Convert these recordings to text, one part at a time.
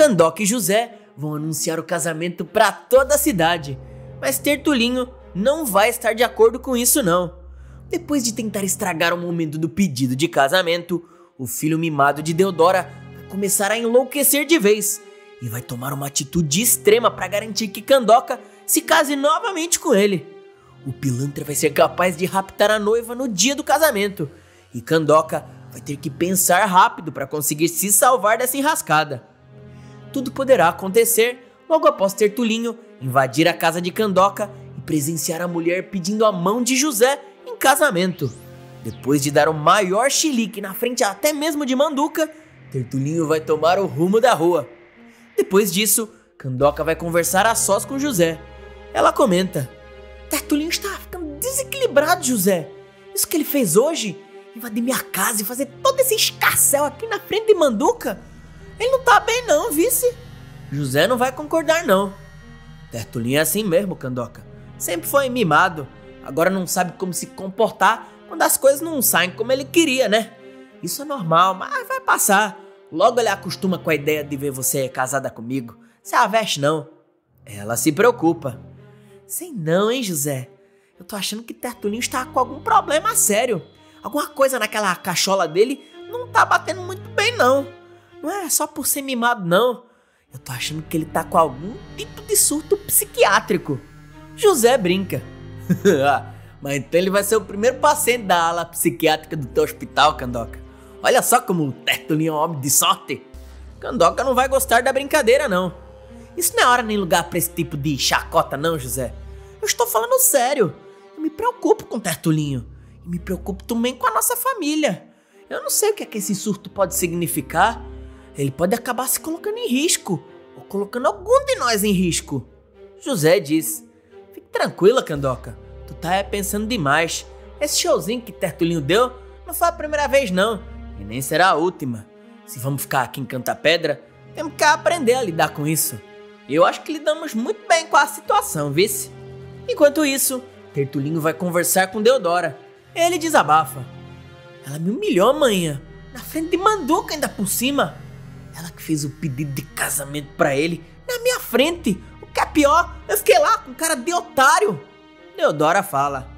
Candoca e José vão anunciar o casamento para toda a cidade, mas Tertulinho não vai estar de acordo com isso não. Depois de tentar estragar o momento do pedido de casamento, o filho mimado de Deodora vai começar a enlouquecer de vez e vai tomar uma atitude extrema para garantir que Candoca se case novamente com ele. O pilantra vai ser capaz de raptar a noiva no dia do casamento e Candoca vai ter que pensar rápido para conseguir se salvar dessa enrascada. Tudo poderá acontecer logo após Tertulinho invadir a casa de Candoca e presenciar a mulher pedindo a mão de José em casamento. Depois de dar o maior chilique na frente até mesmo de Manduca, Tertulinho vai tomar o rumo da rua. Depois disso, Candoca vai conversar a sós com José. Ela comenta: Tertulinho está ficando desequilibrado, José. Isso que ele fez hoje, invadir minha casa e fazer todo esse escarcel aqui na frente de Manduca, ele não tá bem não, vice. José não vai concordar não. Tertulinho é assim mesmo, Candoca. Sempre foi mimado, agora não sabe como se comportar quando as coisas não saem como ele queria, né? Isso é normal, mas vai passar. Logo ele acostuma com a ideia de ver você casada comigo. Se aveste não. Ela se preocupa. Sei não, hein, José? Eu tô achando que Tertulinho está com algum problema sério. Alguma coisa naquela cachola dele não tá batendo muito bem, não. Não é só por ser mimado, não. Eu tô achando que ele tá com algum tipo de surto psiquiátrico. José brinca. Mas então ele vai ser o primeiro paciente da ala psiquiátrica do teu hospital, Candoca. Olha só como o Tertulinho é um homem de sorte. Candoca não vai gostar da brincadeira, não. Isso não é hora nem lugar para esse tipo de chacota, não, José. Eu estou falando sério. Eu me preocupo com o Tertulinho. E me preocupo também com a nossa família. Eu não sei o que é que esse surto pode significar. Ele pode acabar se colocando em risco. Ou colocando algum de nós em risco. José diz: Fique tranquila, Candoca. Tu tá pensando demais. Esse showzinho que Tertulinho deu não foi a primeira vez, não. E nem será a última. Se vamos ficar aqui em Canta Pedra, temos que aprender a lidar com isso. Eu acho que lidamos muito bem com a situação, vice? Enquanto isso, Tertulinho vai conversar com Deodora. Ele desabafa. Ela me humilhou amanhã, na frente de Manduca ainda por cima. Ela que fez o pedido de casamento para ele, na minha frente. O que é pior, eu fiquei lá com cara de otário. Deodora fala: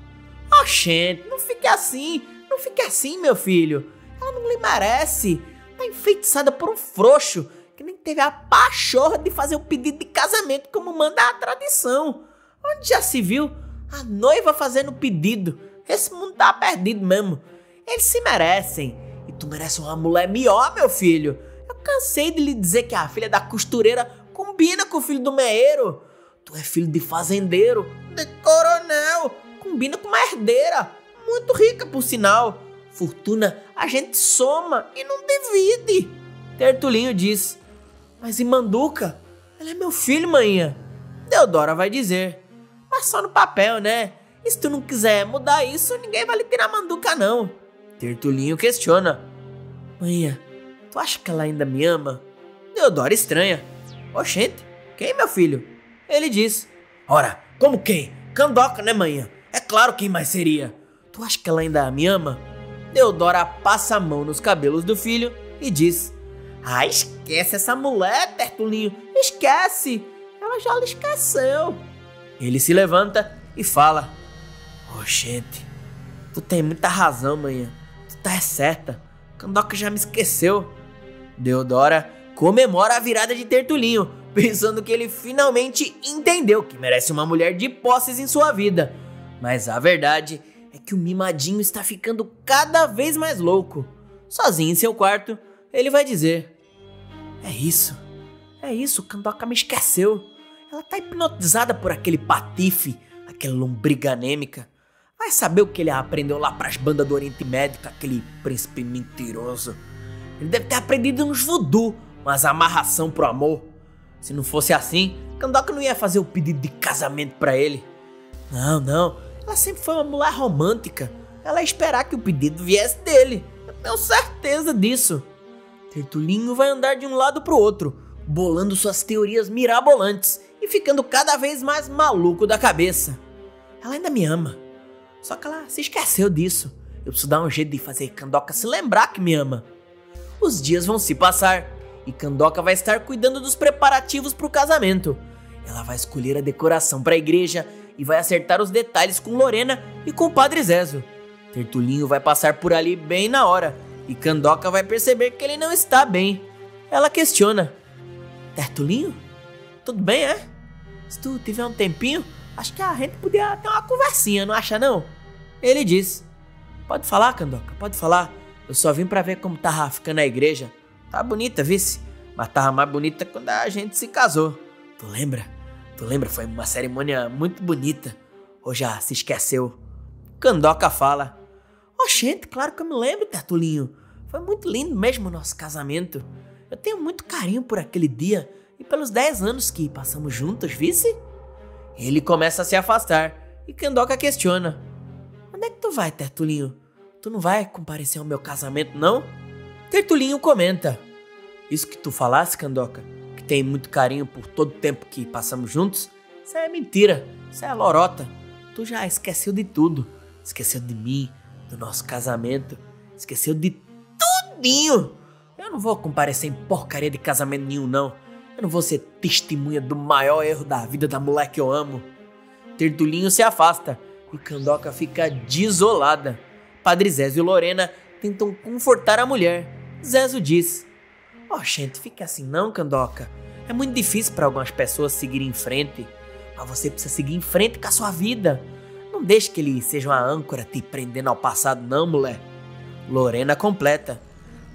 Oxente, não fique assim, não fique assim, meu filho. Ela não lhe merece. Tá enfeitiçada por um frouxo que nem teve a pachorra de fazer o pedido de casamento como manda a tradição. Onde já se viu a noiva fazendo o pedido? Esse mundo tá perdido mesmo. Eles se merecem. E tu merece uma mulher melhor, meu filho. Cansei de lhe dizer que a filha da costureira combina com o filho do meeiro. Tu é filho de fazendeiro, de coronel, combina com uma herdeira, muito rica por sinal. Fortuna a gente soma e não divide. Tertulinho diz: Mas e Manduca? Ela é meu filho, manhã. Deodora vai dizer: Mas só no papel, né? E se tu não quiser mudar isso, ninguém vai lhe tirar Manduca, não. Tertulinho questiona: Manhã, tu acha que ela ainda me ama? Deodora estranha: Oxente, quem, meu filho? Ele diz: Ora, como quem? Candoca, né, manhã? É claro quem mais seria. Tu acha que ela ainda me ama? Deodora passa a mão nos cabelos do filho e diz: Ah, esquece essa mulher, Tertulinho. Esquece. Ela já lhe esqueceu. Ele se levanta e fala: gente, tu tem muita razão, manhã. Tu tá certa. Candoca já me esqueceu. Deodora comemora a virada de Tertulinho, pensando que ele finalmente entendeu que merece uma mulher de posses em sua vida. Mas a verdade é que o mimadinho está ficando cada vez mais louco. Sozinho em seu quarto, ele vai dizer: É isso, é isso, Candoca me esqueceu. Ela tá hipnotizada por aquele patife, aquela lombriga anêmica. Vai saber o que ele aprendeu lá pras bandas do Oriente Médio, aquele príncipe mentiroso. Ele deve ter aprendido uns voodoo, umas amarração pro amor. Se não fosse assim, Candoca não ia fazer o pedido de casamento para ele. Não, não. Ela sempre foi uma mulher romântica. Ela ia esperar que o pedido viesse dele. Eu tenho certeza disso. Tertulinho vai andar de um lado pro outro, bolando suas teorias mirabolantes e ficando cada vez mais maluco da cabeça. Ela ainda me ama. Só que ela se esqueceu disso. Eu preciso dar um jeito de fazer Candoca se lembrar que me ama. Os dias vão se passar e Candoca vai estar cuidando dos preparativos para o casamento. Ela vai escolher a decoração para a igreja e vai acertar os detalhes com Lorena e com o Padre Zezo. Tertulinho vai passar por ali bem na hora e Candoca vai perceber que ele não está bem. Ela questiona: Tertulinho? Tudo bem, é? Se tu tiver um tempinho, acho que a gente podia ter uma conversinha, não acha não? Ele diz: Pode falar, Candoca, pode falar. Eu só vim para ver como tava ficando a igreja. Tá bonita, vice? Mas tava mais bonita quando a gente se casou. Tu lembra? Tu lembra? Foi uma cerimônia muito bonita. Ou já se esqueceu? Candoca fala. Oxente, claro que eu me lembro, Tertulinho. Foi muito lindo mesmo o nosso casamento. Eu tenho muito carinho por aquele dia e pelos 10 anos que passamos juntos, vice? Ele começa a se afastar e Candoca questiona. Onde é que tu vai, Tertulinho? Tu não vai comparecer ao meu casamento, não? Tertulinho comenta. Isso que tu falasse, Candoca, que tem muito carinho por todo o tempo que passamos juntos, isso é mentira, isso é lorota. Tu já esqueceu de tudo. Esqueceu de mim, do nosso casamento, esqueceu de tudinho. Eu não vou comparecer em porcaria de casamento nenhum, não. Eu não vou ser testemunha do maior erro da vida da mulher que eu amo. Tertulinho se afasta e Candoca fica desolada. Padre Zézio e Lorena tentam confortar a mulher. Zezo diz: Oh, gente, fique assim não, Candoca. É muito difícil para algumas pessoas seguirem em frente. Mas você precisa seguir em frente com a sua vida. Não deixe que ele seja uma âncora te prendendo ao passado, não, mulher. Lorena completa.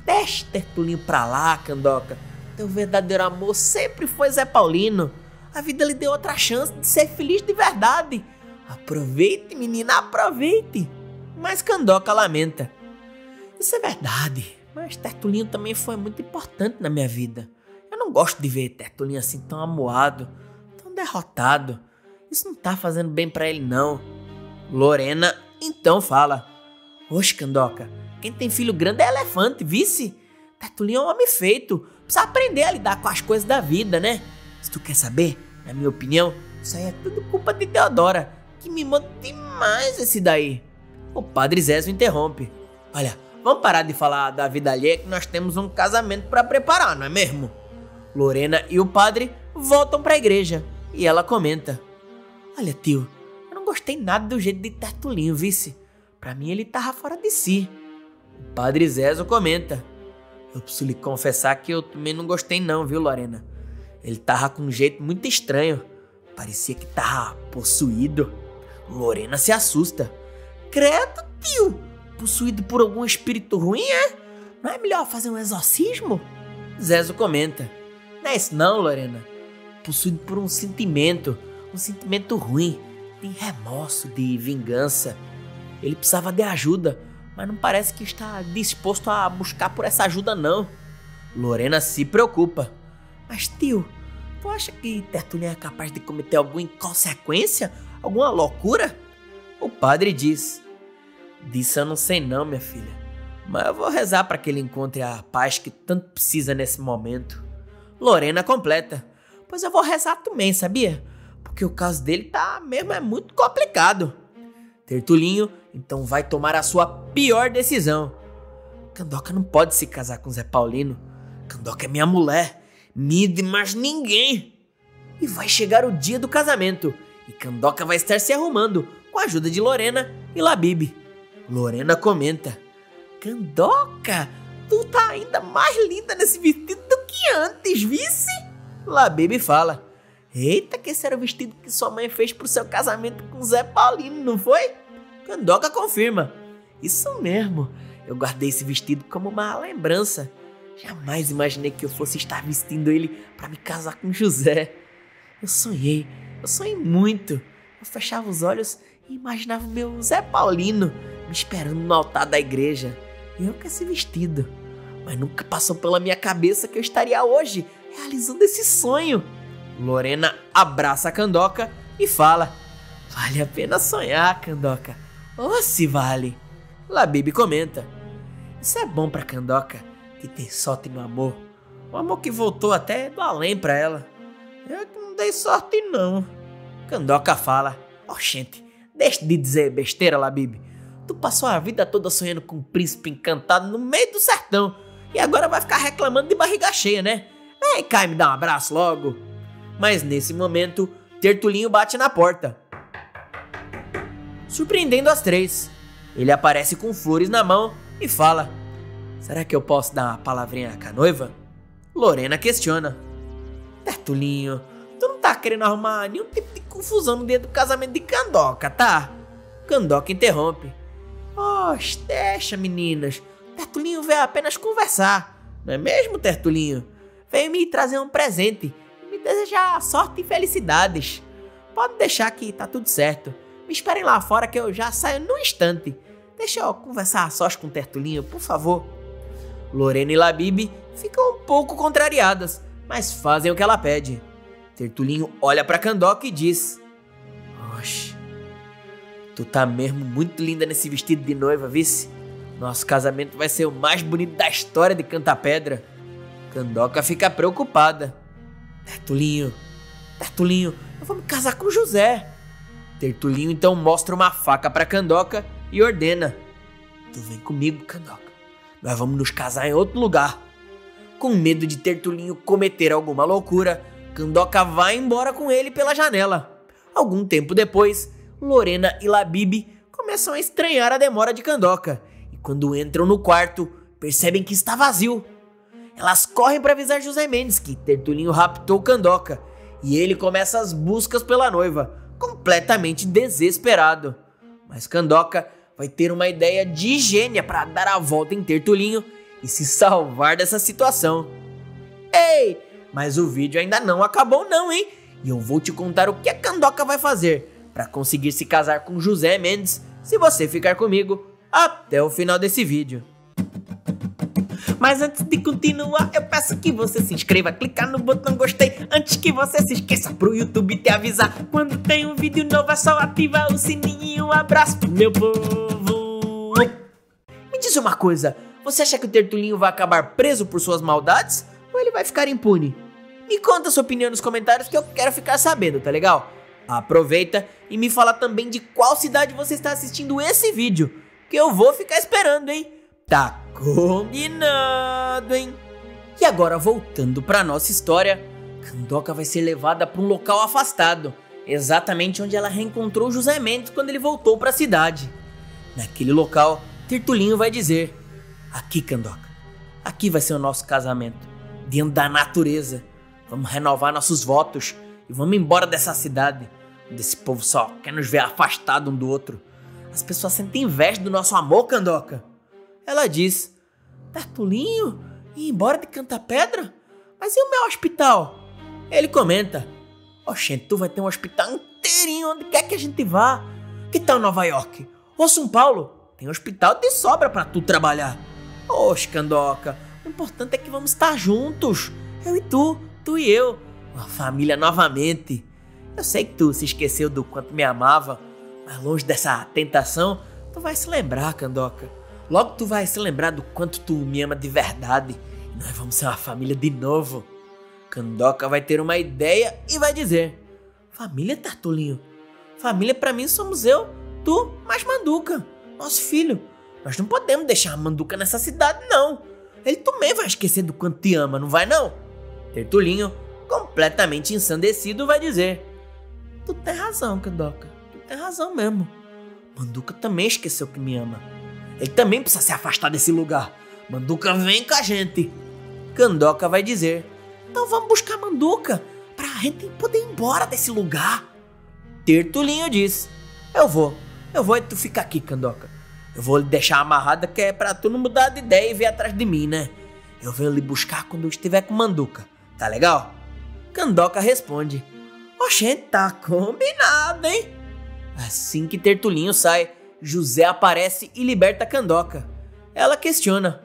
Deixe Tertulinho pra lá, Candoca. Teu verdadeiro amor sempre foi Zé Paulino. A vida lhe deu outra chance de ser feliz de verdade. Aproveite, menina, aproveite. Mas Candoca lamenta. Isso é verdade, mas Tertulinho também foi muito importante na minha vida. Eu não gosto de ver Tertulinho assim tão amuado, tão derrotado. Isso não tá fazendo bem para ele, não. Lorena então fala: Oxe, Candoca, quem tem filho grande é elefante, vice? Tertulinho é um homem feito, precisa aprender a lidar com as coisas da vida, né? Se tu quer saber, na minha opinião, isso aí é tudo culpa de Teodora, que me manda demais esse daí. O padre Zézio interrompe. Olha, vamos parar de falar da vida alheia que nós temos um casamento para preparar, não é mesmo? Lorena e o padre voltam para a igreja e ela comenta: Olha, tio, gostei nada do jeito de Tertulinho, vice. Pra mim ele tava fora de si. O padre Zezo comenta. Eu preciso lhe confessar que eu também não gostei não, viu, Lorena? Ele tava com um jeito muito estranho. Parecia que tava possuído. Lorena se assusta. Credo, tio! Possuído por algum espírito ruim, é? Não é melhor fazer um exorcismo? Zezo comenta. Não é isso não, Lorena. Possuído por um sentimento. Um sentimento ruim de remorso, de vingança. Ele precisava de ajuda, mas não parece que está disposto a buscar por essa ajuda, não. Lorena se preocupa. Mas, tio, tu acha que Tertuliano é capaz de cometer alguma inconsequência? Alguma loucura? O padre diz: Disso eu não sei, não, minha filha. Mas eu vou rezar para que ele encontre a paz que tanto precisa nesse momento. Lorena completa: Pois eu vou rezar também, sabia? porque o caso dele tá mesmo é muito complicado. Tertulinho então vai tomar a sua pior decisão. Candoca não pode se casar com Zé Paulino. Candoca é minha mulher, minha de mais ninguém. E vai chegar o dia do casamento e Candoca vai estar se arrumando com a ajuda de Lorena e Labib. Lorena comenta: Candoca, tu tá ainda mais linda nesse vestido do que antes, vice? Labib fala: Eita, que esse era o vestido que sua mãe fez pro seu casamento com Zé Paulino, não foi? Candoca confirma. Isso mesmo. Eu guardei esse vestido como uma lembrança. Jamais imaginei que eu fosse estar vestindo ele para me casar com José. Eu sonhei, eu sonhei muito. Eu fechava os olhos imaginava o meu Zé Paulino me esperando no altar da igreja. E eu com esse vestido. Mas nunca passou pela minha cabeça que eu estaria hoje realizando esse sonho. Lorena abraça a Candoca e fala: Vale a pena sonhar, Candoca. Oh, se vale. Labib comenta: Isso é bom pra Candoca, que tem sorte no amor. O amor que voltou até do além pra ela. Eu não dei sorte, não. Candoca fala: gente, deixe de dizer besteira, Labib. Tu passou a vida toda sonhando com um príncipe encantado no meio do sertão. E agora vai ficar reclamando de barriga cheia, né? Vem cá e me dá um abraço logo. Mas nesse momento, Tertulinho bate na porta. Surpreendendo as três. Ele aparece com flores na mão e fala: Será que eu posso dar uma palavrinha com a noiva? Lorena questiona: Tertulinho, querendo arrumar nenhum tipo de confusão no dia do casamento de Candoca, tá? Candoca interrompe: Oxe, deixa meninas. Tertulinho veio apenas conversar, não é mesmo, Tertulinho? Veio me trazer um presente me desejar sorte e felicidades. Pode deixar que tá tudo certo. Me esperem lá fora que eu já saio no instante. Deixa eu conversar a sós com o Tertulinho, por favor. Lorena e Labib ficam um pouco contrariadas, mas fazem o que ela pede. Tertulinho olha para Candoca e diz: Oxe, tu tá mesmo muito linda nesse vestido de noiva, vice? Nosso casamento vai ser o mais bonito da história de Canta Pedra. Candoca fica preocupada. Tertulinho, Tertulinho, eu vou me casar com José. Tertulinho então mostra uma faca para Candoca e ordena: Tu vem comigo, Candoca. Nós vamos nos casar em outro lugar. Com medo de Tertulinho cometer alguma loucura, Candoca vai embora com ele pela janela. Algum tempo depois, Lorena e Labib começam a estranhar a demora de Candoca e quando entram no quarto, percebem que está vazio. Elas correm para avisar José Mendes que Tertulinho raptou Candoca e ele começa as buscas pela noiva, completamente desesperado. Mas Candoca vai ter uma ideia de gênia para dar a volta em Tertulinho e se salvar dessa situação. Ei, mas o vídeo ainda não acabou não, hein? E eu vou te contar o que a Candoca vai fazer para conseguir se casar com José Mendes se você ficar comigo até o final desse vídeo. Mas antes de continuar, eu peço que você se inscreva, clicar no botão gostei, antes que você se esqueça pro YouTube te avisar. Quando tem um vídeo novo é só ativar o sininho. Um abraço pro meu povo. Me diz uma coisa, você acha que o Tertulinho vai acabar preso por suas maldades? Ou ele vai ficar impune? Me conta sua opinião nos comentários que eu quero ficar sabendo, tá legal? Aproveita e me fala também de qual cidade você está assistindo esse vídeo, que eu vou ficar esperando, hein? Tá combinado, hein? E agora voltando para nossa história, Candoca vai ser levada para um local afastado, exatamente onde ela reencontrou José Mendes quando ele voltou para a cidade. Naquele local, Tertulinho vai dizer: Aqui, Candoca, aqui vai ser o nosso casamento, dentro da natureza. Vamos renovar nossos votos e vamos embora dessa cidade, onde esse povo só quer nos ver afastados um do outro. As pessoas sentem inveja do nosso amor, Candoca. Ela diz: Tertulinho? Ir embora de Canta Pedra? Mas e o meu hospital? Ele comenta: Oxente, tu vai ter um hospital inteirinho onde quer que a gente vá. Que tal Nova York? Ou São Paulo? Tem hospital de sobra para tu trabalhar. Oxe, Candoca, o importante é que vamos estar juntos. Eu e tu, tu e eu. Uma família novamente. Eu sei que tu se esqueceu do quanto me amava, mas longe dessa tentação, tu vai se lembrar, Candoca. Logo tu vai se lembrar do quanto tu me ama de verdade. E nós vamos ser uma família de novo. Candoca vai ter uma ideia e vai dizer: Família, Tartulinho? Família para mim somos eu, tu, mais Manduca, nosso filho. Nós não podemos deixar a Manduca nessa cidade, não. Ele também vai esquecer do quanto te ama, não vai não? Tertulinho, completamente ensandecido, vai dizer: Tu tem razão, Candoca. Tu tem razão mesmo. Manduca também esqueceu que me ama. Ele também precisa se afastar desse lugar. Manduca vem com a gente. Candoca vai dizer: Então vamos buscar Manduca pra gente poder ir embora desse lugar. Tertulinho diz: Eu vou, eu vou e tu fica aqui, Candoca. Eu vou lhe deixar amarrada que é pra tu não mudar de ideia e vir atrás de mim, né? Eu venho lhe buscar quando eu estiver com Manduca, tá legal? Candoca responde: Oxente, tá combinado, hein? Assim que Tertulinho sai, José aparece e liberta Candoca. Ela questiona: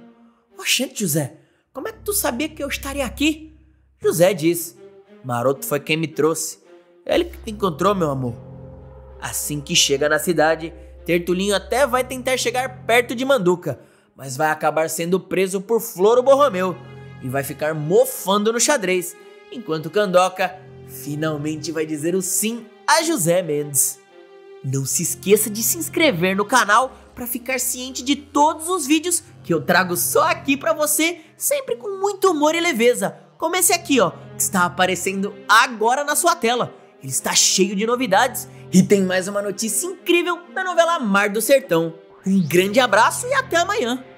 Oxente, José, como é que tu sabia que eu estaria aqui? José diz: Maroto foi quem me trouxe. Ele que te encontrou, meu amor. Assim que chega na cidade, Tertulinho até vai tentar chegar perto de Manduca, mas vai acabar sendo preso por Floro Borromeu e vai ficar mofando no xadrez, enquanto Candoca finalmente vai dizer o sim a José Mendes. Não se esqueça de se inscrever no canal para ficar ciente de todos os vídeos que eu trago só aqui pra você, sempre com muito humor e leveza, como esse aqui, ó, que está aparecendo agora na sua tela. Ele está cheio de novidades e tem mais uma notícia incrível da novela Mar do Sertão. Um grande abraço e até amanhã!